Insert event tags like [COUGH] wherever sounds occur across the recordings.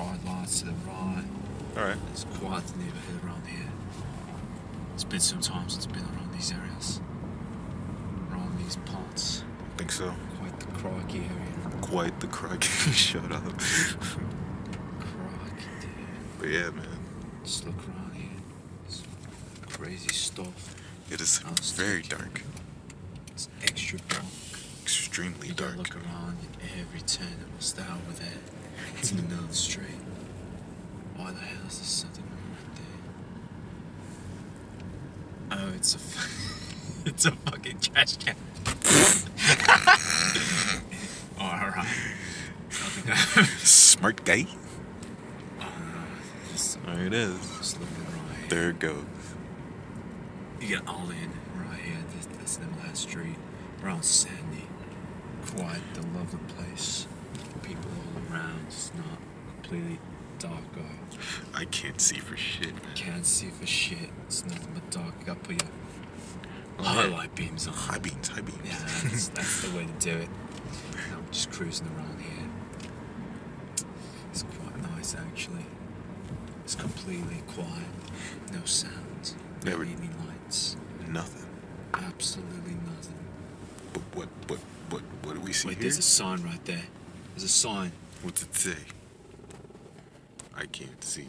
Lights to the right. Alright. It's quite the neighborhood around here. It's been some time since I've been around these areas. Around these parts. I think so. Quite the crikey area. Quite the crack. [LAUGHS] Shut up. Crikey, dude. But yeah, man. Just look around here. It's crazy stuff. It is very dark. dark. It's extra dark. Extremely You dark. look around at every turn and what's that over there? It's in the middle of the street. Why the hell is there something right there? Oh, it's a [LAUGHS] it's a fucking trash can. [LAUGHS] [LAUGHS] oh, alright. Smart guy. Uh, Just, There it is. right. There it goes. You get all in right here. This, this little last street. Around Sandy. Quite the lovely place. People all around. It's not completely dark out. I can't see for shit, man. Can't see for shit. It's nothing but dark. You gotta put your Oh, highlight beams on. High beams, high beams. Yeah, that's, that's the way to do it. I'm just cruising around here. It's quite nice actually. It's completely quiet. No sounds. No Never- evening lights. Nothing. Absolutely nothing. But what, what, what, what do we see Wait, here? there's a sign right there. There's a sign. What's it say? I can't see.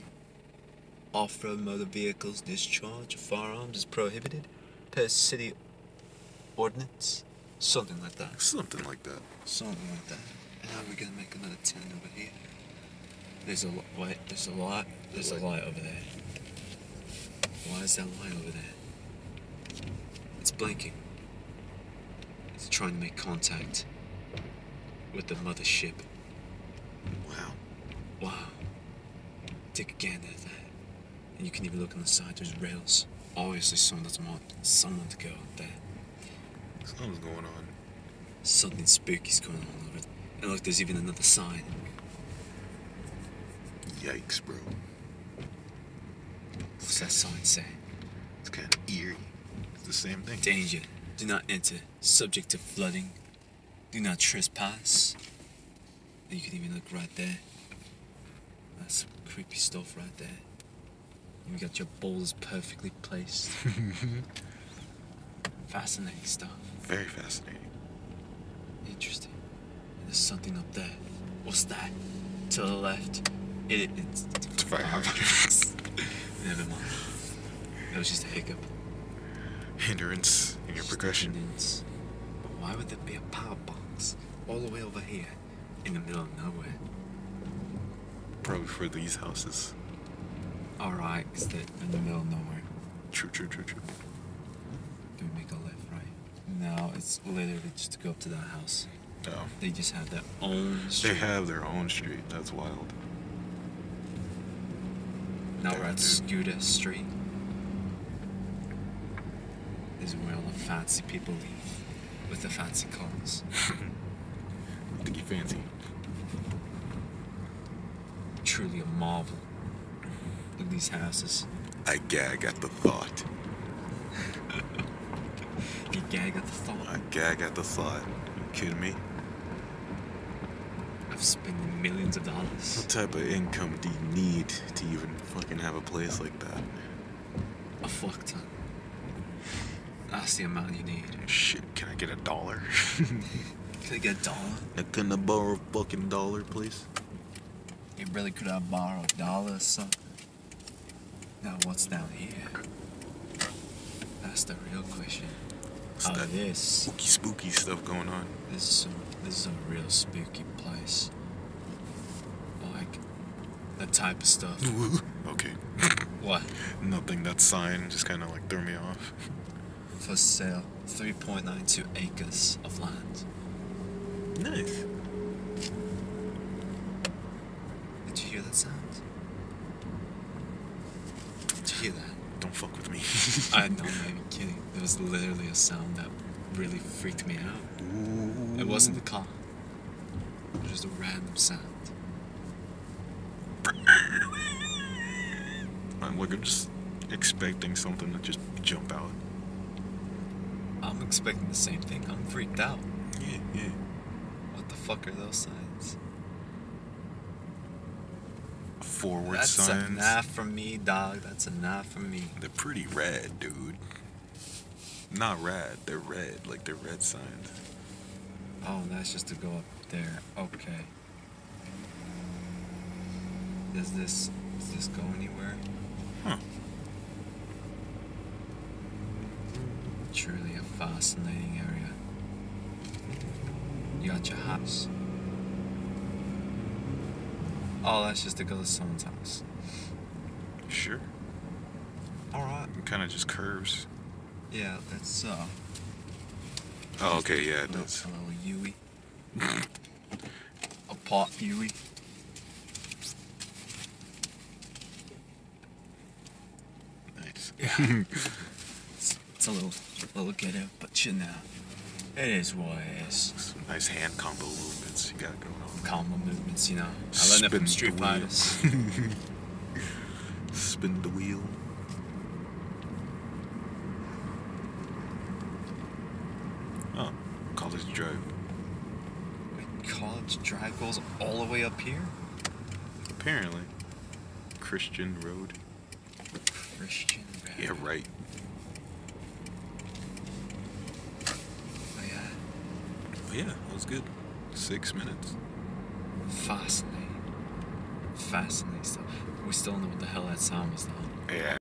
Off-road motor vehicles discharge of firearms is prohibited per city ordinance. Something like that. Something like that. Something like that. And now we're gonna make another turn over here. There's a li- wait. There's a light. There's a light over there. Why is that light over there? It's blinking. To make contact with the mothership. Wow. Wow. Take a gander at that. And you can even look on the side, there's rails. Obviously someone doesn't want someone to go up there. Something's going on. Something spooky's going on over there. And look, there's even another sign. Yikes, bro. What's that sign say? It's kind of eerie. It's the same thing. Danger. Do not enter. Subject to flooding. Do not trespass. You can even look right there. That's some creepy stuff right there. You got your bowls perfectly placed. [LAUGHS] Fascinating stuff. Very fascinating. Interesting. And there's something up there. What's that? To the left. It, it's, It's fire hydrants. [LAUGHS] Never mind. That was just a hiccup. Hindrance in your progression. But why would there be a power box all the way over here in the middle of nowhere? Probably for these houses. Alright, because they're in the middle of nowhere. True, true, true, true. Do we make a left, right? No, it's literally just to go up to that house. Oh. They just have their own They street. have their own street. That's wild. Now we're at dude. Scooter Street. Is where all the fancy people live with the fancy cars. I [LAUGHS] think you fancy. Truly a marvel. Look at these houses. I gag at the thought. [LAUGHS] You gag at the thought I gag at the thought. You kidding me? I've spent millions of dollars. What type of income do you need to even fucking have a place like that? A fuck ton. That's the amount you need. Shit, can I get a dollar? [LAUGHS] Can I get a dollar? Now, Can I borrow a fucking dollar, please? You really could have borrowed a dollar or something. Now what's down here? That's the real question. What's oh, that this. spooky, spooky stuff going on? This is some, this is a real spooky place. Like the type of stuff. okay. what? [LAUGHS] Nothing. That sign just kind of like threw me off. For sale. 3.92 acres of land. Nice. Did you hear that sound? Did you hear that? Don't fuck with me. [LAUGHS] [LAUGHS] I'm not even kidding. There was literally a sound that really freaked me out. It wasn't the car. It was just a random sound. [LAUGHS] I'm like I'm just expecting something to just jump out. I'm expecting the same thing. I'm freaked out. Yeah, yeah. What the fuck are those signs? forward That's signs. enough for me, dog. That's enough for me. They're pretty red, dude. Not red. They're red. Like they're red signs. Oh, that's just to go up there. Okay. Does this does this go anywhere? Huh. Truly fascinating area. You got your house. Oh, that's just to go to someone's house. Sure. Alright. It kind of just curves. Yeah, that's uh Oh, okay. Yeah, it does. a little Yui. [LAUGHS] a pot Yui. Nice. Yeah. [LAUGHS] it's, it's a little little ghetto, but you know. It is what it is. Some nice hand combo movements you got going on. Combo movements, you know. I learned it from Street. Fighters. [LAUGHS] Spin the wheel. Oh, college drive. Wait, College Drive goes all the way up here? Apparently. Christian Road. Christian Road. Yeah, right. Oh, yeah. But yeah, that was good. Six minutes. Fascinating. Fascinating stuff. We still don't know what the hell that sound was though. Yeah,